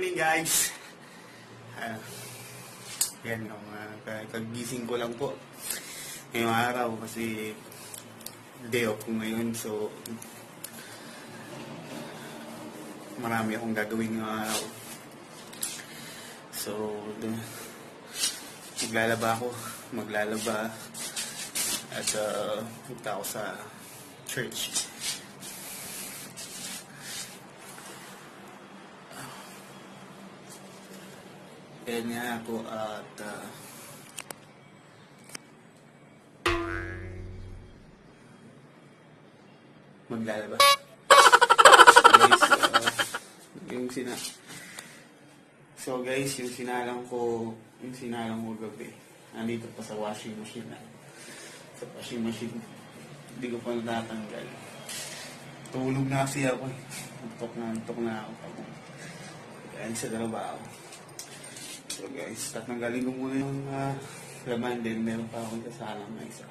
Morning guys! Uh, yan yung uh, kagising ko lang po ngayong araw kasi day off ko ngayon. So marami akong gagawin ngayong araw. So maglalaba ako maglalaba at uh, punta ako sa church Nga ako at uh, maglalaba. guys, uh, yung sina So guys, yung sinalang ko, yung sinalang ko gabi, nandito pa sa washing machine na. Sa washing machine, hindi ko pa natatanggal. Tulog na kasi ako eh. Antok na, antok na ako. Kaya sa trabaho. So guys, tatanggalin ko muna yung uh, laman din. Meron pa akong kasalang na isa.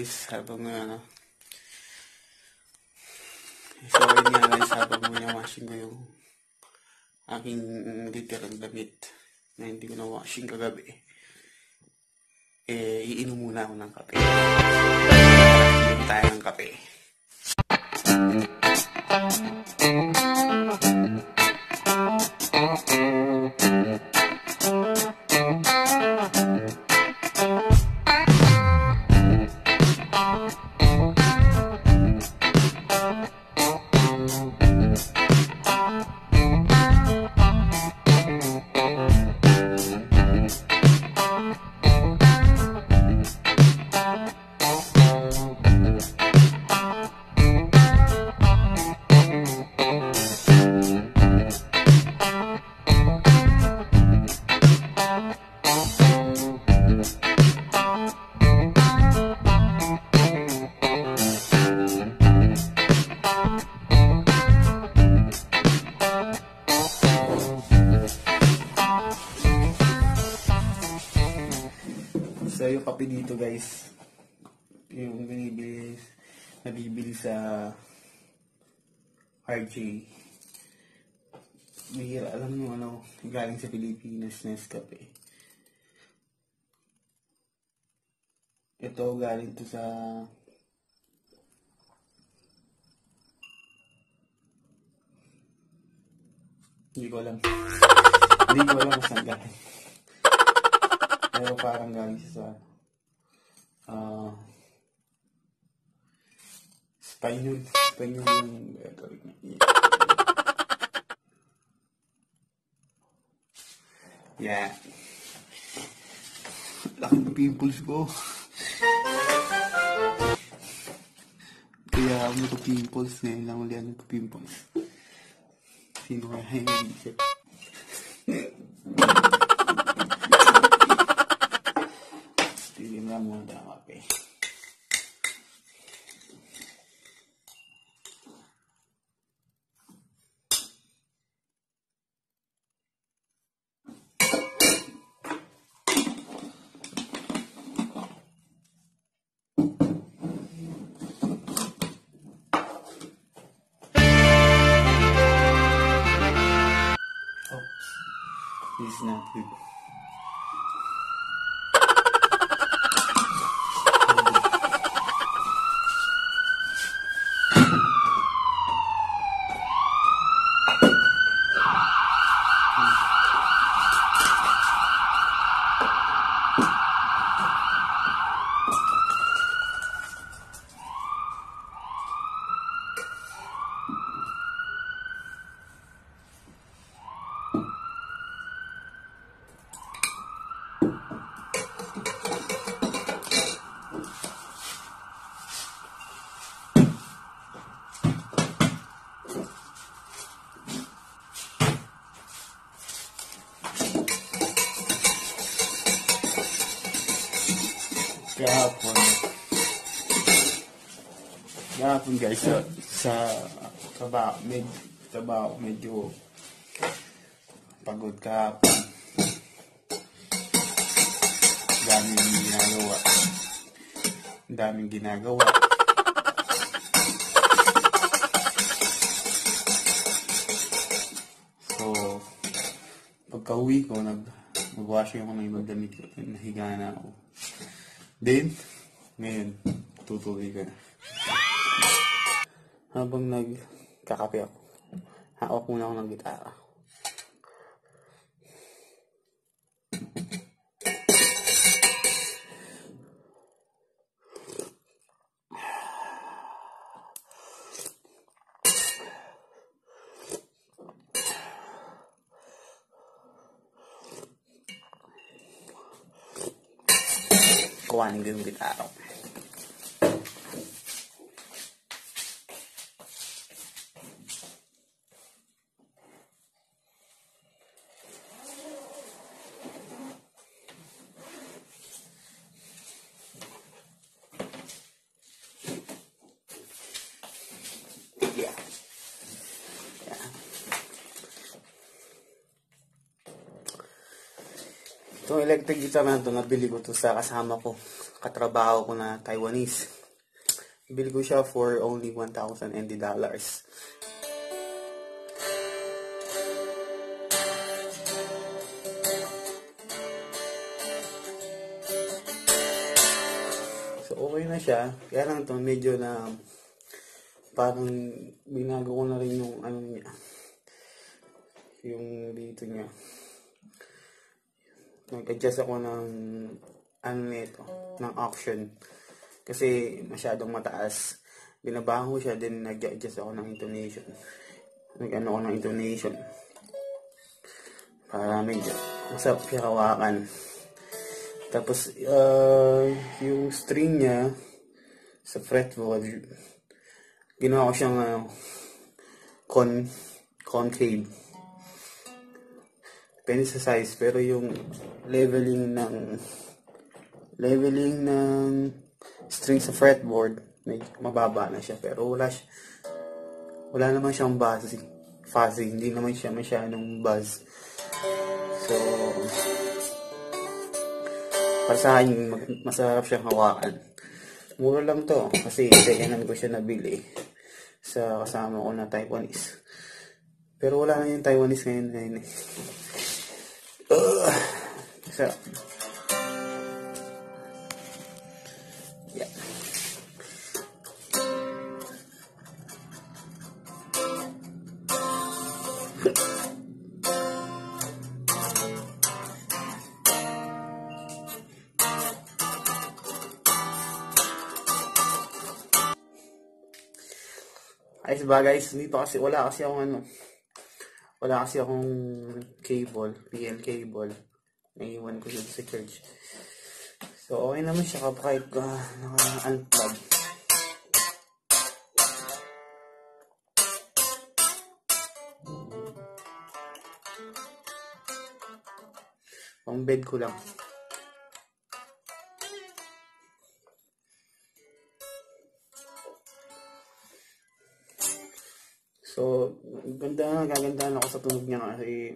Guys, habang ano, so ayun nga guys, habang washing ko yung aking literal damit na hindi ko na washing kagabi, eh, iinom muna ako ng kape. Iinom tayo ng kape. So, yung kape dito guys, yung binibili, nabibili sa RJ. Bihira, alam mo ano, galing sa Pilipinas na kape. Ito galing to sa Hindi ko alam. Hindi ko alam saan galing. Pero parang galing siya sa ah Spanyol. Spanyol yung gagawin niya. Yeah. Laking pimples ko. Kaya ako nagpa-pimples ngayon lang ulit ako nagpa-pimples. Sino kaya yung isip? リスナーという Kahapon. Kahapon guys, sa, sa trabaho, med, trabaho, medyo pagod kahapon. Daming ginagawa. Daming ginagawa. So, pagka uwi ko, nag, mag-washing ako ng ibang damit ko. Nahiga na ako. Then, ngayon, tutuloy ka na. Habang nagkakape ako, hawak muna ako ng gitara. cuando en que Itong electric guitar na ito, nabili ko to sa kasama ko, katrabaho ko na Taiwanese. Bili ko siya for only 1,000 NT dollars. So, okay na siya. Kaya lang ito, medyo na parang binago ko na rin yung ano niya. Yung dito niya. Nag-adjust ako ng ano nito, ng auction. Kasi masyadong mataas. Binabahan ko siya, then nag-adjust ako ng intonation. Nag-ano ako ng intonation. Para medyo masarap siya kawakan. Tapos, uh, yung string niya sa fretboard, ginawa ko siyang uh, con concave. Depende sa size, pero yung leveling ng leveling ng string sa fretboard, medyo mababa na siya. Pero wala siya, wala naman siyang buzz, fuzzy, hindi naman siya masyadong buzz. So, para sa akin, masarap siyang hawakan. Mura lang to, kasi kainan ko siya nabili sa kasama ko na Taiwanese. Pero wala na yung Taiwanese ngayon ngayon eh. Ugh. So, yeah. Ayos ba guys? Dito kasi wala kasi akong ano. Wala kasi akong cable, PL cable. Naiwan ko yun sa church. So okay naman siya kahit uh, naka-unplug. Pang bed ko lang. So, ganda, gagandahan ako sa tunog niya kasi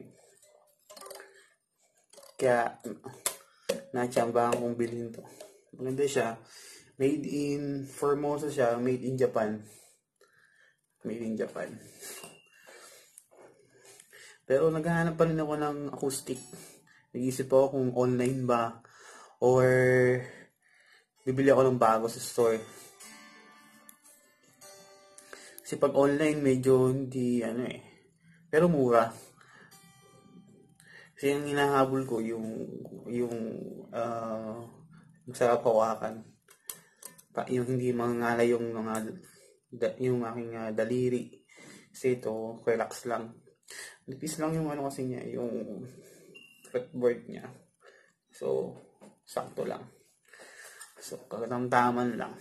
kaya natsambahan kong bilhin to. Maganda siya. Made in Formosa siya, made in Japan. Made in Japan. Pero naghahanap pa rin ako ng acoustic. Nag-iisip ako kung online ba or bibili ako ng bago sa store. Kasi pag online medyo hindi ano eh. Pero mura. Kasi yung hinahabol ko yung yung uh, sarap hawakan. Pa, yung hindi mangalay yung mga da, yung aking uh, daliri. Kasi ito, relax lang. Nipis lang yung ano kasi niya, yung fretboard niya. So, sakto lang. So, katamtaman lang.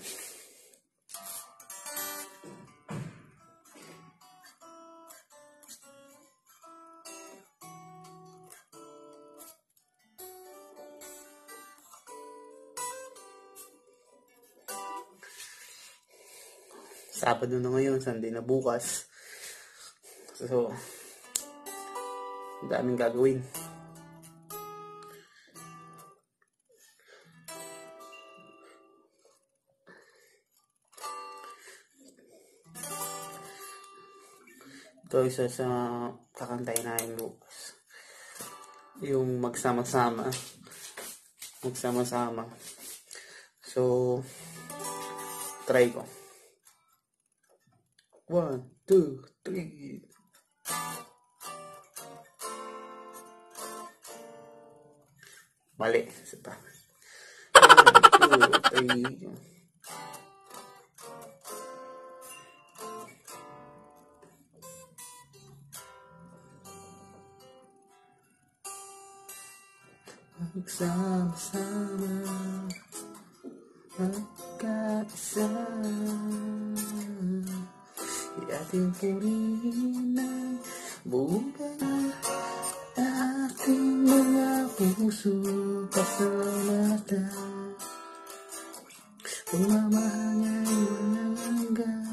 Sabado na ngayon, Sunday na bukas. So, daming gagawin. Ito isa sa kakantay namin bukas. Yung magsama-sama. Magsama-sama. So, try ko. One, two, three. One, two, three. Magsama-sama bersinar bunga hati mengapu suka semata? Ulama hanya menganggap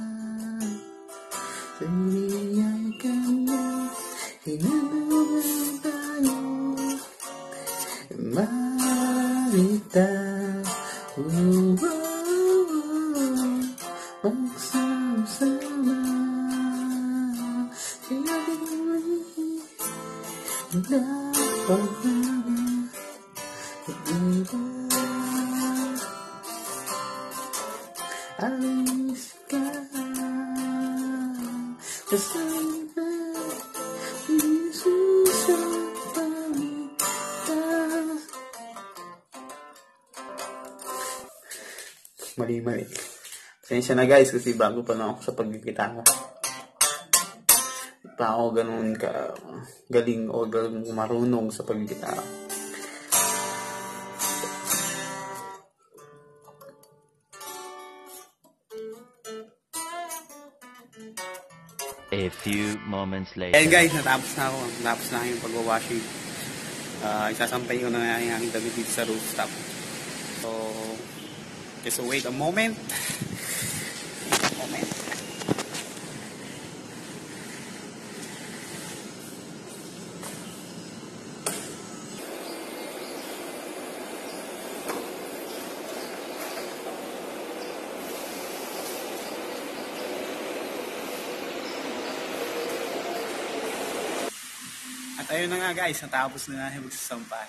Sendirian kami Hina bersama Alis ka Sa iba Jesus ang pamitas Mali-mali. Pasensya na guys kasi bago pa na ako sa pagkikita ko. Pa ako ganun ka galing o galing marunong sa pagkikita. A few moments later. Ayan guys, natapos na ako. Natapos na yung pag-washing. Uh, isasampay ko na nga yung aking damit dito sa rooftop. So, just wait a moment. At ayun na nga guys, natapos na yung magsasampay.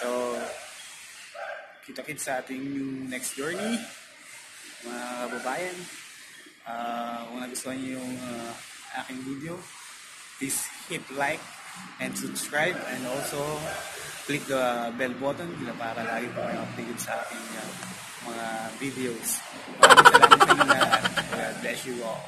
So, kita-kits sa ating next journey, mga kababayan. Uh, kung nagustuhan niyo yung uh, aking video, please hit like and subscribe and also click the bell button para lagi po kayo updated sa aking uh, mga videos. Maraming salamat sa. God bless you all.